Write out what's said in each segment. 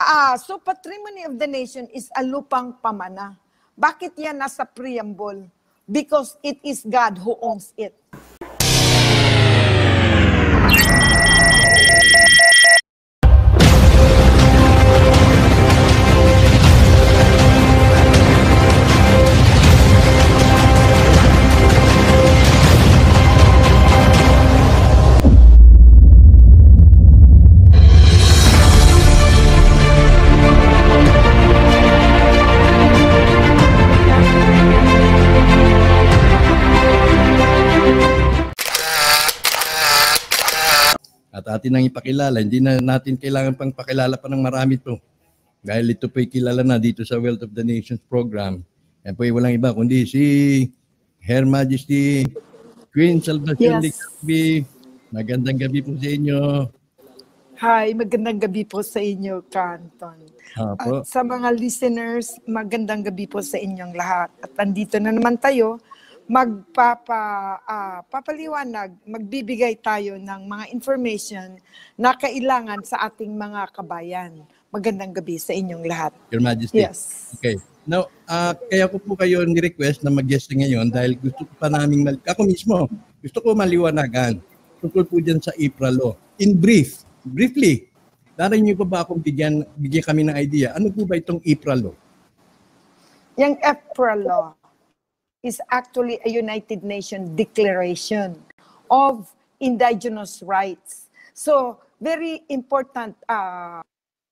Ah, so patrimony of the nation is a lupang pamana. Bakit yan nasa preamble? Because it is God who owns it. At atin nang ipakilala, hindi na natin kailangan pang pakilala pa ng marami to. Dahil ito po'y kilala na dito sa Wealth of the Nations program. Yan po'y walang iba kundi si Her Majesty Queen Salvacion Yes. Licambi. Magandang gabi po sa inyo. Hi, magandang gabi po sa inyo, Canton. Apo. At sa mga listeners, magandang gabi po sa inyong lahat. At andito na naman tayo, magpapa, ah, papaliwanag, magbibigay tayo ng mga information na kailangan sa ating mga kabayan. Magandang gabi sa inyong lahat. Your Majesty. Yes. Okay. Now, ah, kaya ko po kayo ni-request na mag-guest ngayon dahil gusto ko pa namin, mal- ako mismo, gusto ko maliwanagan tungkol po dyan sa IPRA law. In brief, briefly, darin niyo pa ba akong bigyan, bigyan kami ng idea, ano po ba itong IPRA law? Yung EPRA law is actually a United Nations declaration of indigenous rights. So, very important uh,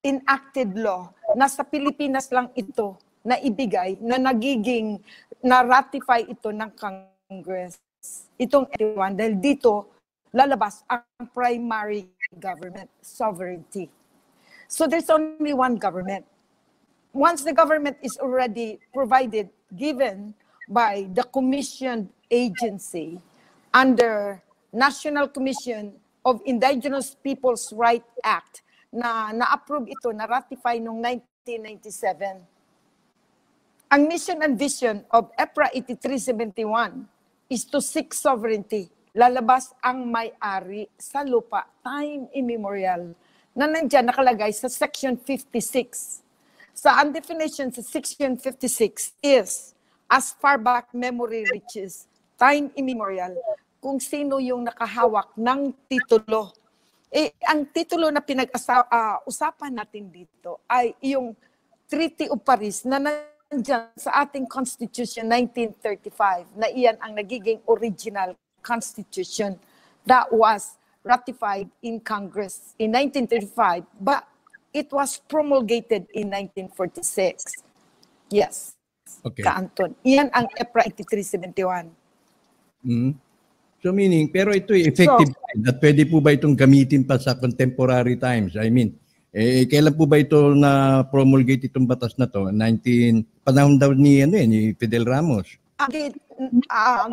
enacted law na sa Pilipinas lang ito na ibigay, na nagiging, na-ratify ito ng Congress. Itong 81 dahil dito lalabas ang primary government sovereignty. So there's only one government once the government is already provided, given by the commissioned agency under National Commission of Indigenous Peoples' Right Act na na-approve ito, na-ratify noong 1997. Ang mission and vision of EPRA 8371 is to seek sovereignty. Lalabas ang may-ari sa lupa, time immemorial, na nandyan nakalagay sa section 56 sa definition sa section 56 is as far back memory reaches, time immemorial, kung sino yung nakahawak ng titulo. Eh, ang titulo na pinag-usapan natin dito ay yung Treaty of Paris na nandyan sa ating Constitution 1935 na iyan ang nagiging original Constitution that was ratified in Congress in 1935 but it was promulgated in 1946. Yes, Okay. Kaanton. Iyan ang EPRA 8371. Mhm. So meaning, pero ito ay effective time at pwede po ba itong gamitin pa sa contemporary times? I mean, eh, kailan po ba ito na promulgate itong batas na to? 19, panahon daw ni, ano, eh, ni Fidel Ramos. Ang ah,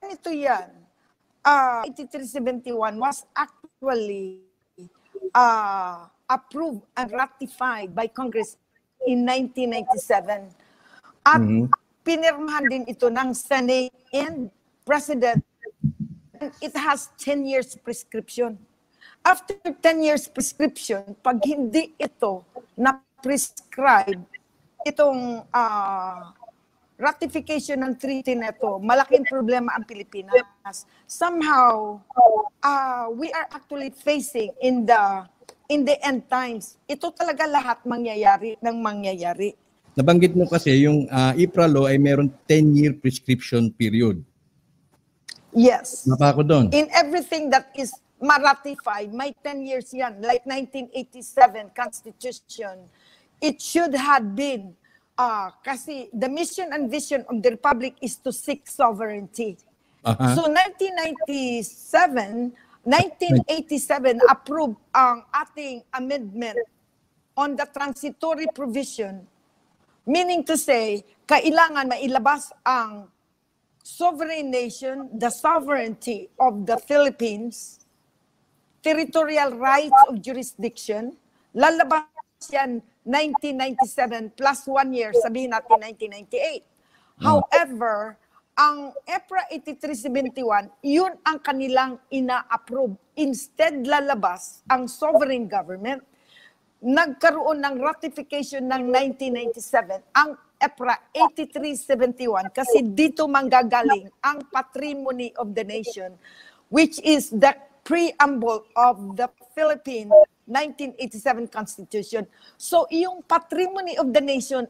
ganito yan. Ah, 8371 was actually ah, approved and ratified by Congress in 1997. At Mhm. pinirmahan din ito ng Senate and President. And it has 10 years prescription. After 10 years prescription, pag hindi ito na-prescribe, itong ah, ratification ng treaty na ito, malaking problema ang Pilipinas. Somehow, ah, we are actually facing in the in the end times. Ito talaga lahat mangyayari ng mangyayari. Nabanggit mo kasi yung uh, IPRA law ay meron 10-year prescription period. Yes. Napa ako doon. In everything that is ma-ratify, may 10 years yan. Like 1987 Constitution, it should have been, uh, kasi the mission and vision of the Republic is to seek sovereignty. Aha. So 1997, 1987 approved ang ating amendment on the transitory provision, meaning to say, kailangan mailabas ang sovereign nation, the sovereignty of the Philippines, territorial rights of jurisdiction, lalabas yan 1997 plus one year, sabihin natin 1998. However, ang EPRA 8371, yun ang kanilang ina-approve. Instead, lalabas ang sovereign government. Nagkaroon ng ratification ng 1997 ang EPRA 8371 kasi dito manggagaling ang patrimony of the nation which is the preamble of the Philippine 1987 Constitution. So, yung patrimony of the nation,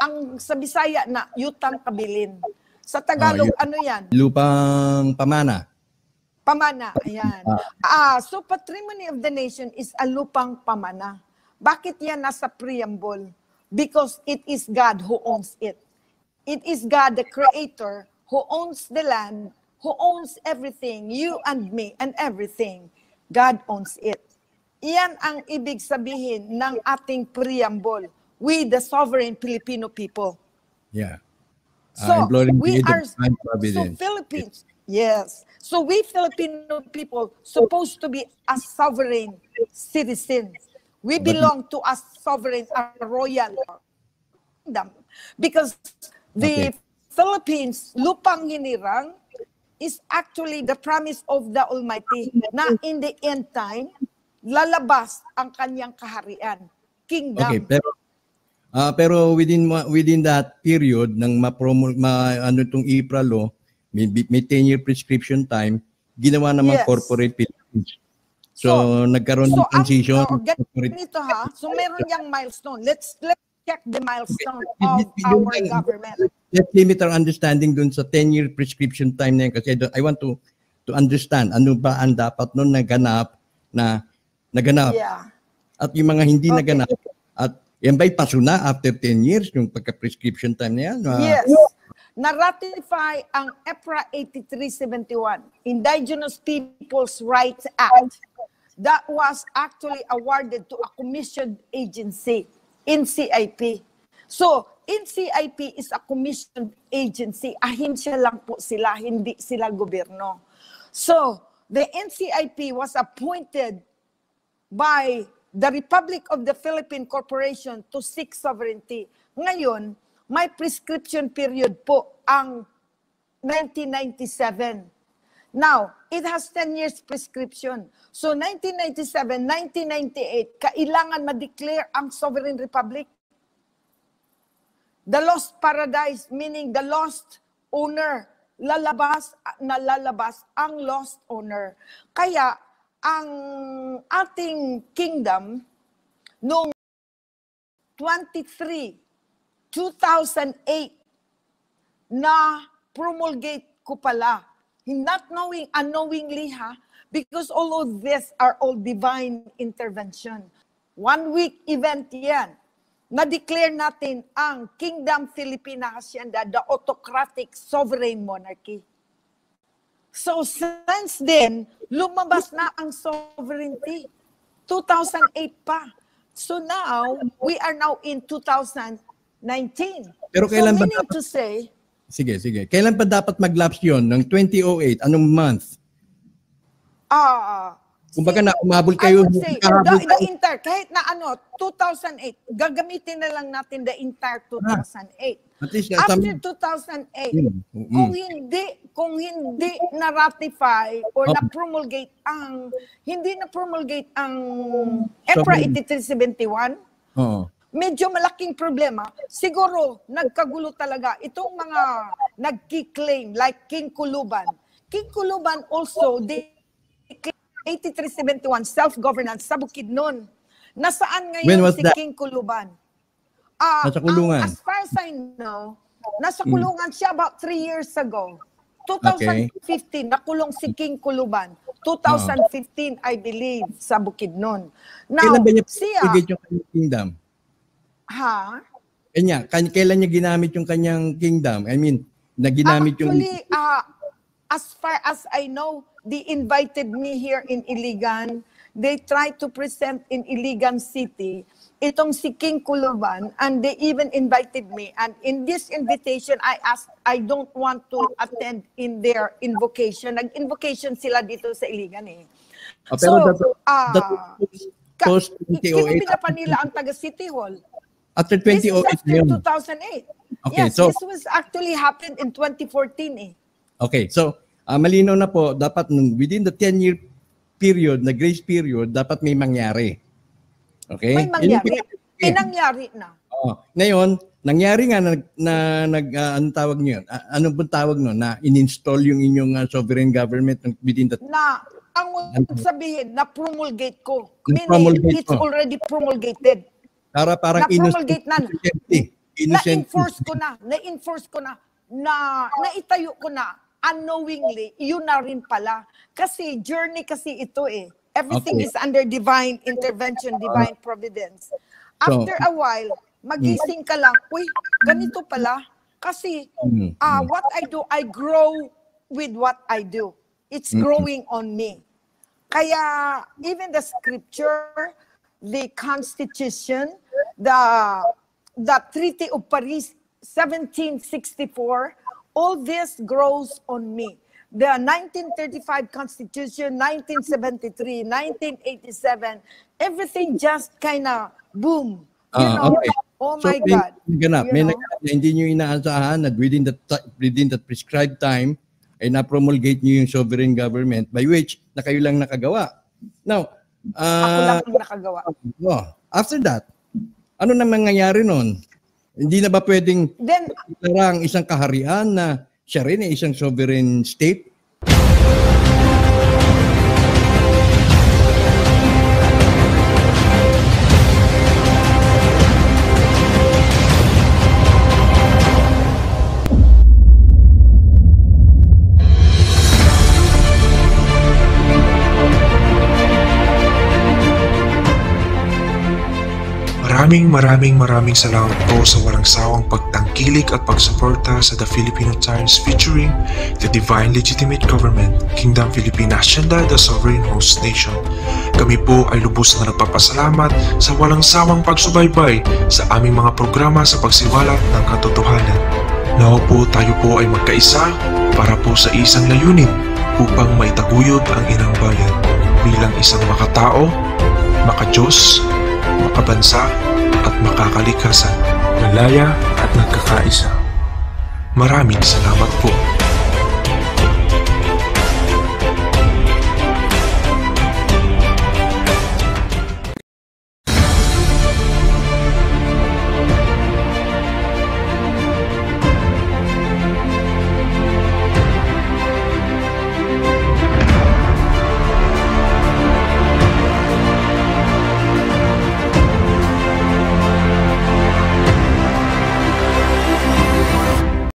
ang sa Bisaya na yutang kabilin. Sa Tagalog, Oh, ano yan? Lupang pamana. Pamana. Ayan. Ah, so, patrimony of the nation is a lupang pamana. Bakit yan nasa preamble? Because it is God who owns it. It is God, the creator, who owns the land, who owns everything, you and me and everything. God owns it. Iyan ang ibig sabihin ng ating preamble. We, the sovereign Filipino people. Yeah. So, Ah, imploring we are, so. Philippines, yes. So we Filipino people supposed to be a sovereign citizens. We belong to a sovereign, a royal kingdom. Because the Okay. Philippines, lupang hinirang, is actually the promise of the Almighty na in the end time, lalabas ang kanyang kaharian, kingdom. Okay, pero ah pero within ma- within that period ng ma-promo ma ano tong IPRA law, may, may 10-year prescription time, ginawa naman Yes. corporate Philippines. So, So- nagkaroon So, ng transition. ang, corporate- ganito ha. So, meron yung milestone. Let's let's check the milestone Okay. of our government. Let's limit our understanding dun sa 10-year prescription time na yun kasi I, don't- I want to to understand ano ba ang dapat nun naganap na naganap Yeah. at yung mga hindi Okay. naganap at yan ba'y paso na after 10 years yung pagka-prescription time na yan? Ah, Yes. Na-ratify ang EPRA 8371, Indigenous Peoples' Rights Act. That was actually awarded to a commissioned agency, NCIP. So, NCIP is a commissioned agency. Ahinsya lang po sila, hindi sila gobyerno. So, the NCIP was appointed by the Republic of the Philippine Corporation to seek sovereignty. Ngayon, may prescription period po ang 1997. Now, it has 10 years prescription. So 1997, 1998, kailangan ma-declare ang sovereign republic. The lost paradise, meaning the lost owner, lalabas, na lalabas ang lost owner. Kaya, ang ating kingdom, noong 23, 2008, na promulgate ko pala. Not knowing, unknowingly ha, because all of this are all divine intervention. One week event yan. Na-declare natin ang Kingdom Filipina Hacienda, the autocratic sovereign monarchy. So since then, lumabas na ang sovereignty. 2008 pa. So now, we are now in 2019. Pero kailan so ba dapat- to say, Sige, sige. Kailan pa dapat mag-lapse yun? Ng 2008? Anong month? ah, Kumbaga na umabol I kayo. would say, the, the entire, kahit na ano, 2008, gagamitin na lang natin the entire 2008. At least, uh, After some- 2008, Mm, mm. kung hindi kung hindi na ratify or Oh. na promulgate ang hindi na promulgate ang So, EPRA mm. 8371 Oo. Medyo malaking problema siguro nagkagulo talaga itong mga nagki-claim like King Kuluban King Kuluban also they 8371 self-governance sa Bukidnon nasaan ngayon si that? King Kuluban Ah, Nasa kulungan. ang- as far as I know, nasa Hmm. kulungan siya about three years ago. 2015, nakulong si King Kuluban. 2015, I believe, sa Bukidnon. Now, Kailan ba niya siya, yung kingdom? Ha? Kanya, kan- kailan niya ginamit yung kanyang kingdom? I mean, na ginamit yung... Actually, ah, as far as I know, they invited me here in Iligan. They tried to present in Iligan City itong si King Kuluban and they even invited me. And in this invitation, I asked, I don't want to attend in their invocation. Nag-invocation sila dito sa Iligan eh. Ah, pero so, that, ah, that was Ka- post Kinubina 2008. pa nila ang taga City Hall. After This is 2008 after yun. 2008. Okay, yes, so- this was actually happened in 2014 eh. Okay, so ah, malinaw na po, dapat within the 10-year period, na grace period, dapat may mangyari. Okay? May mangyari. Eh, nangyari na. Oh, ngayon, nangyari nga na, na nag uh, anong tawag niyo? Uh, ano bang tawag no na in-install yung inyong uh, sovereign government within the Na, ang sabihin, na-promulgate ko. Meaning, Na-promulgate it's mo. already promulgated. Para parang Na-promulgate na. Innocent. Na-enforce ko na. Na-enforce ko na. Na, naitayo ko na. Unknowingly, yun na rin pala. Kasi journey kasi ito eh. Everything Okay. is under divine intervention, divine providence. After a while, magising ka lang, uy, ganito pala. Kasi Mm, ah what I do, I grow with what I do. It's growing on me. Kaya even the scripture, the constitution, the the Treaty of Paris 1764, all this grows on me. The 1935 Constitution, 1973, 1987, everything just kind of boom. You Ah, know? okay. Oh So, my may God. Naganap, You may know? naganap na hindi nyo inaasahan na within the, within the prescribed time ay na-promulgate nyo yung sovereign government by which na kayo lang nakagawa. Now, Ako lang ah, nakagawa. oh, after that, ano na mangyayari nun? Hindi na ba pwedeng Then, Parang isang kaharian na siya rin ay isang sovereign state. Maraming maraming maraming salamat po sa walang sawang pagtangkilik at pagsuporta sa The Filipino Times featuring the Divine Legitimate Government, Kingdom Philippine Hacienda, the Sovereign Host Nation. Kami po ay lubos na nagpapasalamat sa walang sawang pagsubaybay sa aming mga programa sa pagsiwalat ng katotohanan. Now po tayo po ay magkaisa para po sa isang layunin upang maitaguyod ang inang bayan bilang isang makatao, makajos, makabansa at makakalikasan, malaya at nagkakaisa. Maraming salamat po.